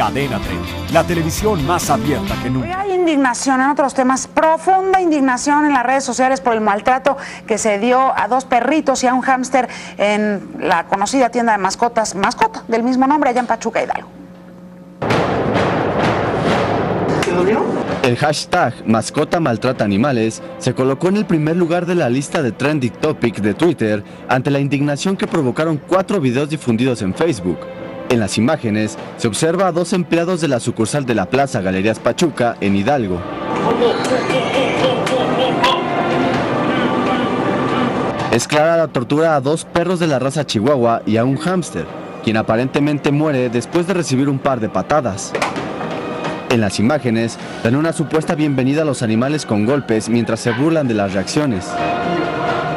Cadena 30, la televisión más abierta que nunca. Hay indignación en otros temas, profunda indignación en las redes sociales por el maltrato que se dio a dos perritos y a un hámster en la conocida tienda de mascotas, mascota del mismo nombre allá en Pachuca Hidalgo. El hashtag mascota maltrata animales se colocó en el primer lugar de la lista de trending topic de Twitter ante la indignación que provocaron cuatro videos difundidos en Facebook. En las imágenes se observa a dos empleados de la sucursal de la Plaza Galerías Pachuca en Hidalgo. Es clara la tortura a dos perros de la raza chihuahua y a un hámster, quien aparentemente muere después de recibir un par de patadas. En las imágenes dan una supuesta bienvenida a los animales con golpes mientras se burlan de las reacciones.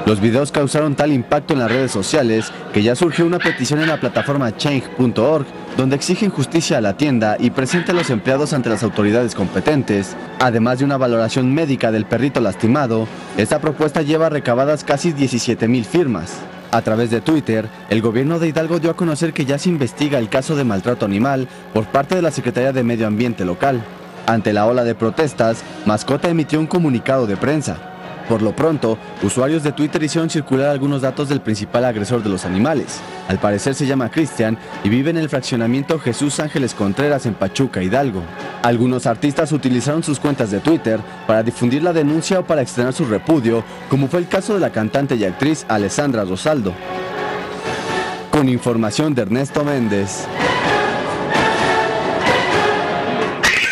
Los videos causaron tal impacto en las redes sociales que ya surgió una petición en la plataforma change.org donde exigen justicia a la tienda y presenta a los empleados ante las autoridades competentes. Además de una valoración médica del perrito lastimado, esta propuesta lleva recabadas casi 17 mil firmas. A través de Twitter, el gobierno de Hidalgo dio a conocer que ya se investiga el caso de maltrato animal por parte de la Secretaría de Medio Ambiente local. Ante la ola de protestas, Mascota emitió un comunicado de prensa. Por lo pronto, usuarios de Twitter hicieron circular algunos datos del principal agresor de los animales. Al parecer se llama Cristian y vive en el fraccionamiento Jesús Ángeles Contreras en Pachuca, Hidalgo. Algunos artistas utilizaron sus cuentas de Twitter para difundir la denuncia o para externar su repudio, como fue el caso de la cantante y actriz Alessandra Rosaldo. Con información de Ernesto Méndez.